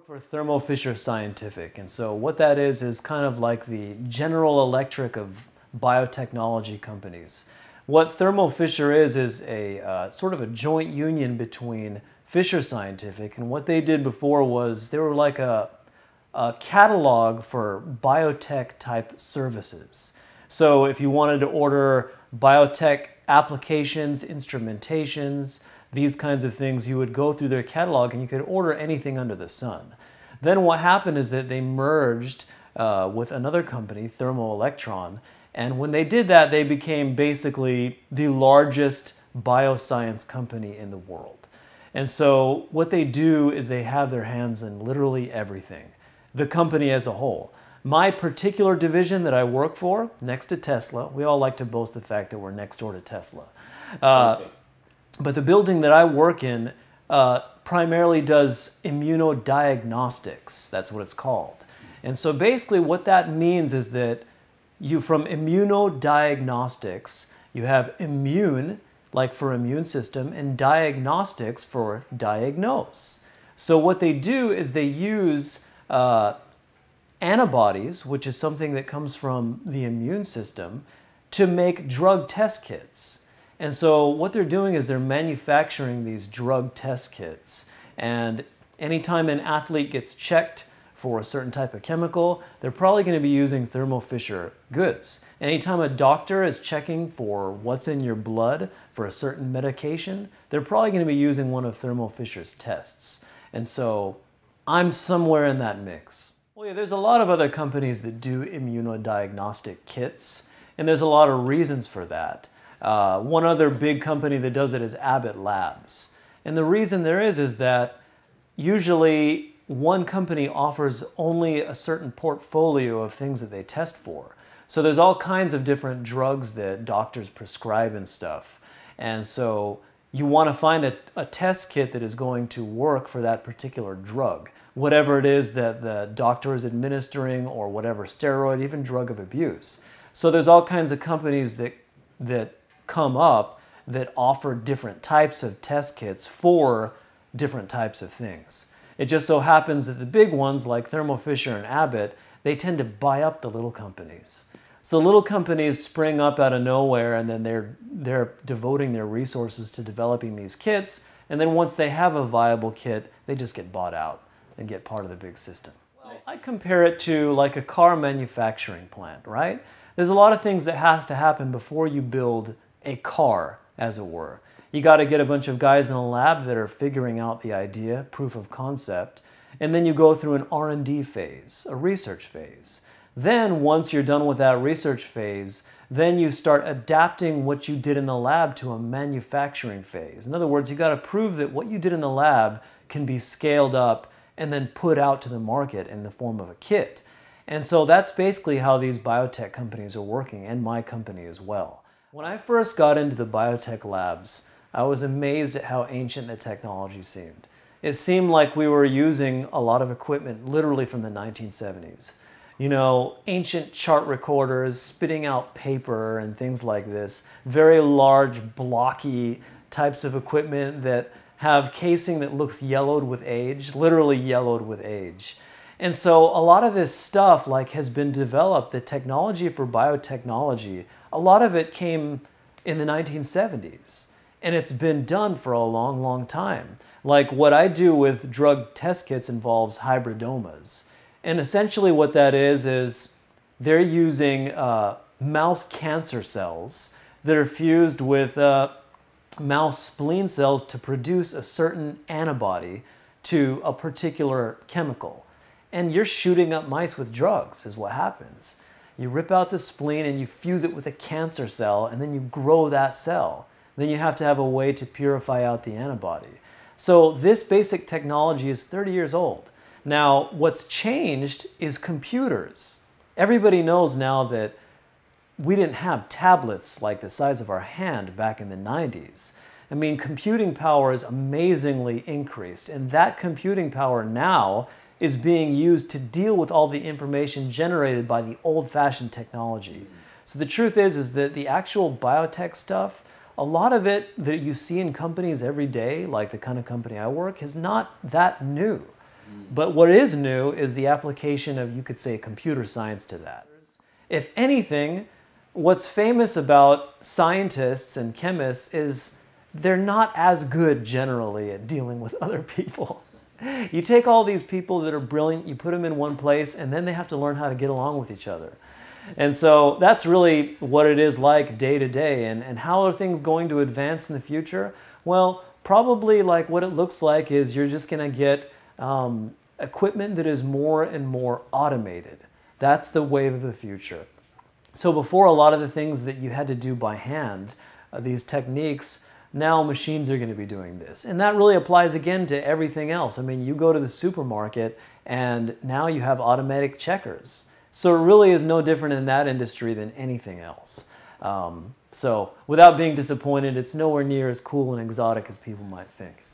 work for Thermo Fisher Scientific, and so what that is is kind of like the General Electric of biotechnology companies. What Thermo Fisher is is a uh, sort of a joint union between Fisher Scientific, and what they did before was they were like a, a catalog for biotech type services. So if you wanted to order biotech applications, instrumentations, these kinds of things, you would go through their catalog and you could order anything under the sun. Then what happened is that they merged uh, with another company, Thermo Electron, and when they did that, they became basically the largest bioscience company in the world. And so what they do is they have their hands in literally everything, the company as a whole. My particular division that I work for, next to Tesla, we all like to boast the fact that we're next door to Tesla. Uh, okay. But the building that I work in uh, primarily does immunodiagnostics. That's what it's called. And so basically, what that means is that you, from immunodiagnostics, you have immune, like for immune system, and diagnostics for diagnose. So what they do is they use uh, antibodies, which is something that comes from the immune system, to make drug test kits. And so what they're doing is they're manufacturing these drug test kits. And anytime an athlete gets checked for a certain type of chemical, they're probably going to be using Thermo Fisher goods. Anytime a doctor is checking for what's in your blood for a certain medication, they're probably going to be using one of Thermo Fisher's tests. And so I'm somewhere in that mix. Well, yeah, there's a lot of other companies that do immunodiagnostic kits, and there's a lot of reasons for that. Uh, one other big company that does it is Abbott Labs. And the reason there is is that usually one company offers only a certain portfolio of things that they test for. So there's all kinds of different drugs that doctors prescribe and stuff. And so you want to find a, a test kit that is going to work for that particular drug, whatever it is that the doctor is administering or whatever steroid, even drug of abuse. So there's all kinds of companies that, that come up that offer different types of test kits for different types of things. It just so happens that the big ones like Thermo Fisher and Abbott, they tend to buy up the little companies. So the little companies spring up out of nowhere and then they're, they're devoting their resources to developing these kits. And then once they have a viable kit, they just get bought out and get part of the big system. Well, I compare it to like a car manufacturing plant, right? There's a lot of things that have to happen before you build a car, as it were. You got to get a bunch of guys in a lab that are figuring out the idea, proof of concept, and then you go through an R&D phase, a research phase. Then once you're done with that research phase, then you start adapting what you did in the lab to a manufacturing phase. In other words, you got to prove that what you did in the lab can be scaled up and then put out to the market in the form of a kit. And so that's basically how these biotech companies are working, and my company as well. When I first got into the biotech labs, I was amazed at how ancient the technology seemed. It seemed like we were using a lot of equipment literally from the 1970s. You know, ancient chart recorders spitting out paper and things like this, very large, blocky types of equipment that have casing that looks yellowed with age, literally yellowed with age. And so a lot of this stuff like has been developed, the technology for biotechnology, a lot of it came in the 1970s. And it's been done for a long, long time. Like what I do with drug test kits involves hybridomas. And essentially what that is, is they're using uh, mouse cancer cells that are fused with uh, mouse spleen cells to produce a certain antibody to a particular chemical and you're shooting up mice with drugs is what happens. You rip out the spleen and you fuse it with a cancer cell and then you grow that cell. Then you have to have a way to purify out the antibody. So this basic technology is 30 years old. Now, what's changed is computers. Everybody knows now that we didn't have tablets like the size of our hand back in the 90s. I mean, computing power is amazingly increased, and that computing power now is being used to deal with all the information generated by the old-fashioned technology. So the truth is, is that the actual biotech stuff, a lot of it that you see in companies every day, like the kind of company I work, is not that new. But what is new is the application of, you could say, computer science to that. If anything, what's famous about scientists and chemists is they're not as good generally at dealing with other people. You take all these people that are brilliant, you put them in one place, and then they have to learn how to get along with each other. And so that's really what it is like day to day. And, and how are things going to advance in the future? Well, probably like what it looks like is you're just going to get um, equipment that is more and more automated. That's the wave of the future. So before a lot of the things that you had to do by hand, uh, these techniques, now machines are going to be doing this. And that really applies again to everything else. I mean, you go to the supermarket and now you have automatic checkers. So it really is no different in that industry than anything else. Um, so without being disappointed, it's nowhere near as cool and exotic as people might think.